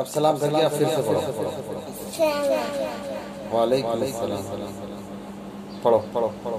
अब सलाम कर लिया फिर से पढ़ो वालेकुम अस्सलाम पढ़ो पढ़ो पढ़ो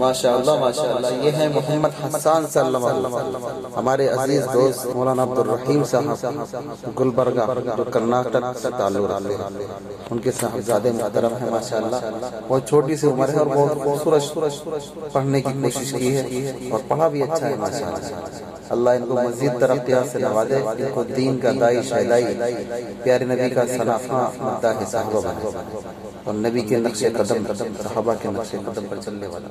माशाल्लाह माशाल्लाह ये है मोहम्मद हसन हमारे अज़ीज़ दोस्त मौलाना साहब जो कर्नाटक से ताल्लुक रखते हैं। उनके साहबजादे मुहतरम है, माशाल्लाह। बहुत छोटी सी उम्र है और बहुत खूबसूरत पढ़ने की कोशिश की है और पढ़ा भी अच्छा है, माशाल्लाह। अल्लाह इनको मजीद तरक्या से नवाजे, इनको दीन का दाई शहदाई, प्यारे नबी का सनाफा मुद्दा है साहबा और नबी के नक्शे कदम सहाबा के नक्शे कदम पर चलने वाला।